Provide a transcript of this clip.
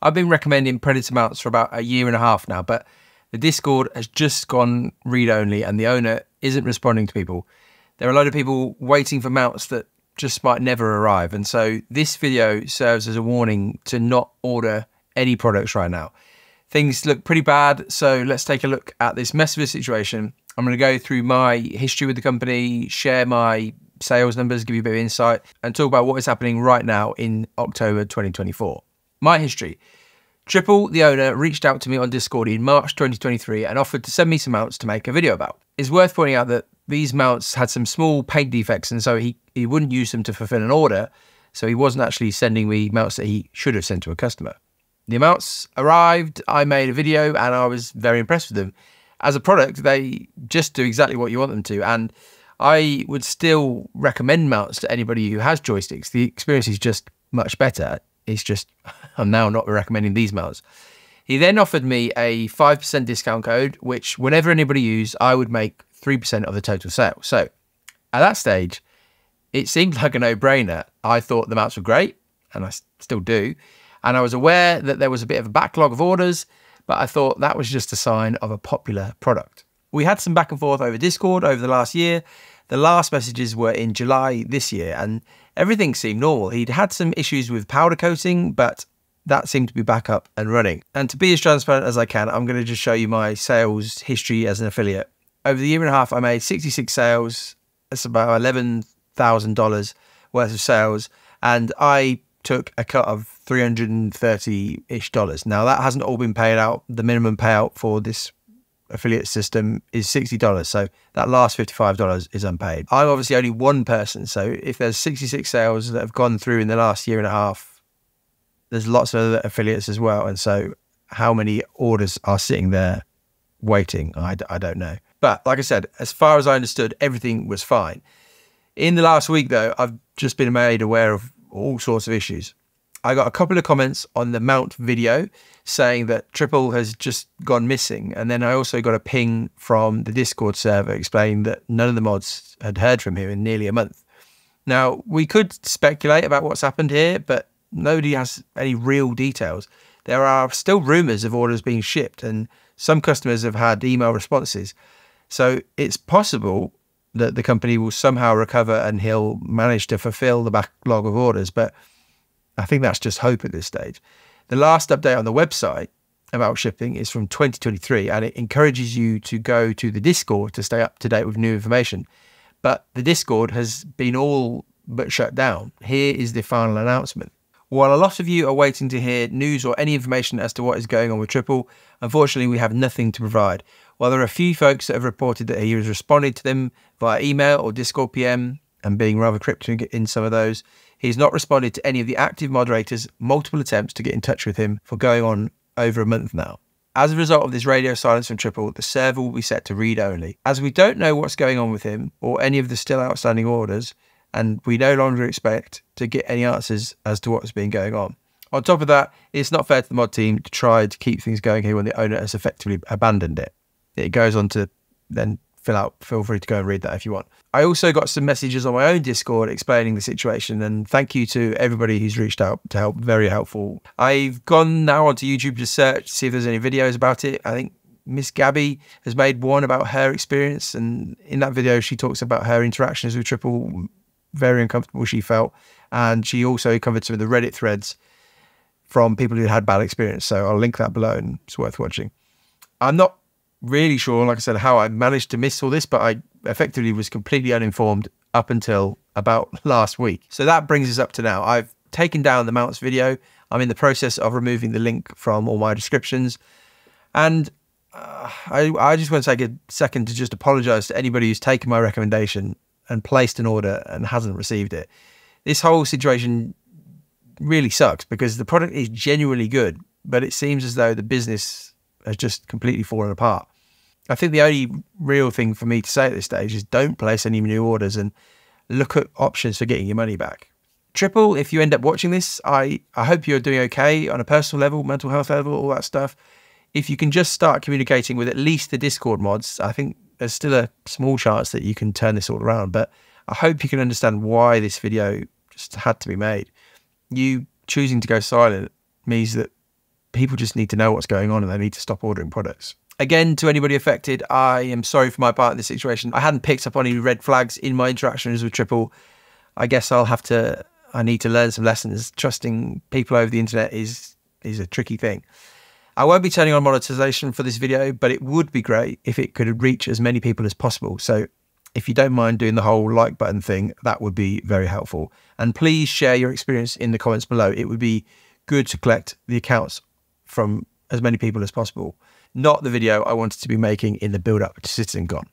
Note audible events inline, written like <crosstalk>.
I've been recommending Predator mounts for about a year and a half now, but the Discord has just gone read only and the owner isn't responding to people. There are a lot of people waiting for mounts that just might never arrive. And so this video serves as a warning to not order any products right now. Things look pretty bad, so let's take a look at this mess of a situation. I'm going to go through my history with the company, share my sales numbers, give you a bit of insight, and talk about what is happening right now in October 2024. My history. Triple, the owner, reached out to me on Discord in March 2023 and offered to send me some mounts to make a video about. It's worth pointing out that these mounts had some small paint defects, and so he, he wouldn't use them to fulfill an order, so he wasn't actually sending me mounts that he should have sent to a customer. The mounts arrived, I made a video, and I was very impressed with them. As a product, they just do exactly what you want them to, and I would still recommend mounts to anybody who has joysticks. The experience is just much better. It's just, <laughs> I'm now not recommending these mounts. He then offered me a 5% discount code, which whenever anybody used, I would make 3% of the total sale. So at that stage, it seemed <laughs> like a no brainer. I thought the mounts were great, and I still do. And I was aware that there was a bit of a backlog of orders, but I thought that was just a sign of a popular product. We had some back and forth over Discord over the last year. The last messages were in July this year, and everything seemed normal. He'd had some issues with powder coating, but that seemed to be back up and running. And to be as transparent as I can, I'm going to just show you my sales history as an affiliate. Over the year and a half, I made 66 sales. That's about $11,000 worth of sales. And I took a cut of 330 ish dollars. Now, that hasn't all been paid out. The minimum payout for this affiliate system is $60. So that last $55 is unpaid. I'm obviously only one person. So if there's 66 sales that have gone through in the last year and a half, there's lots of other affiliates as well. And so how many orders are sitting there waiting? I, I don't know. But like I said, as far as I understood, everything was fine. In the last week, though, I've just been made aware of all sorts of issues. I got a couple of comments on the mount video saying that Triple has just gone missing. And then I also got a ping from the Discord server explaining that none of the mods had heard from him in nearly a month. Now, we could speculate about what's happened here, but nobody has any real details. There are still rumors of orders being shipped, and some customers have had email responses. So it's possible that the company will somehow recover and he'll manage to fulfill the backlog of orders. But I think that's just hope at this stage. The last update on the website about shipping is from 2023 and it encourages you to go to the Discord to stay up to date with new information. But the Discord has been all but shut down. Here is the final announcement. While a lot of you are waiting to hear news or any information as to what is going on with Triple, unfortunately we have nothing to provide. While there are a few folks that have reported that he has responded to them via email or Discord PM, and being rather cryptic in some of those, He's not responded to any of the active moderators' multiple attempts to get in touch with him for going on over a month now. As a result of this radio silence from Triple, the server will be set to read only. As we don't know what's going on with him or any of the still outstanding orders, and we no longer expect to get any answers as to what's been going on. On top of that, it's not fair to the mod team to try to keep things going here when the owner has effectively abandoned it. It goes on to then fill out. Feel free to go and read that if you want. I also got some messages on my own Discord explaining the situation, and thank you to everybody who's reached out to help. Very helpful. I've gone now onto YouTube to search see if there's any videos about it. I think Miss Gabi has made one about her experience, and in that video, she talks about her interactions with Triple, very uncomfortable she felt, and she also covered some of the Reddit threads from people who had bad experience. So I'll link that below, and it's worth watching. I'm not really sure, like I said, how I managed to miss all this, but I effectively was completely uninformed up until about <laughs> last week. So that brings us up to now. I've taken down the mounts video. I'm in the process of removing the link from all my descriptions. And uh, I, I just want to take a second to just apologize to anybody who's taken my recommendation and placed an order and hasn't received it. This whole situation really sucks because the product is genuinely good, but it seems as though the business has just completely fallen apart. I think the only real thing for me to say at this stage is don't place any new orders and look at options for getting your money back. Triple, if you end up watching this, I, I hope you're doing okay on a personal level, mental health level, all that stuff. If you can just start communicating with at least the Discord mods, I think there's still a small chance that you can turn this all around. But I hope you can understand why this video just had to be made. You choosing to go silent means that people just need to know what's going on and they need to stop ordering products. Again, to anybody affected, I am sorry for my part in this situation. I hadn't picked up on any red flags in my interactions with Triple. I guess I'll have to. I need to learn some lessons. Trusting people over the internet is is a tricky thing. I won't be turning on monetization for this video, but it would be great if it could reach as many people as possible. So if you don't mind doing the whole like button thing, that would be very helpful. And please share your experience in the comments below. It would be good to collect the accounts from as many people as possible. Not the video I wanted to be making in the build up to CitizenCon.